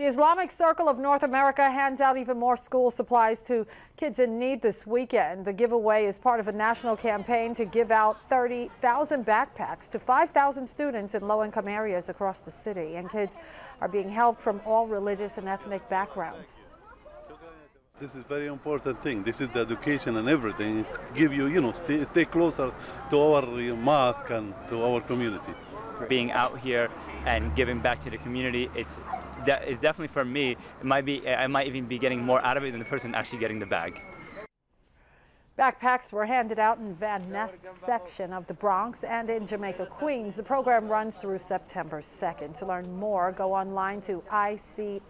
The Islamic Circle of North America hands out even more school supplies to kids in need this weekend. The giveaway is part of a national campaign to give out 30,000 backpacks to 5,000 students in low-income areas across the city. And kids are being helped from all religious and ethnic backgrounds. This is very important thing. This is the education and everything. Give you, you know, stay, stay closer to our uh, mosque and to our community. Being out here and giving back to the community, it's de- it's definitely for me. It might be I might even be getting more out of it than the person actually getting the bag. Backpacks were handed out in Van Nest section of the Bronx and in Jamaica, Queens. The program runs through September 2nd. To learn more, go online to icna.org.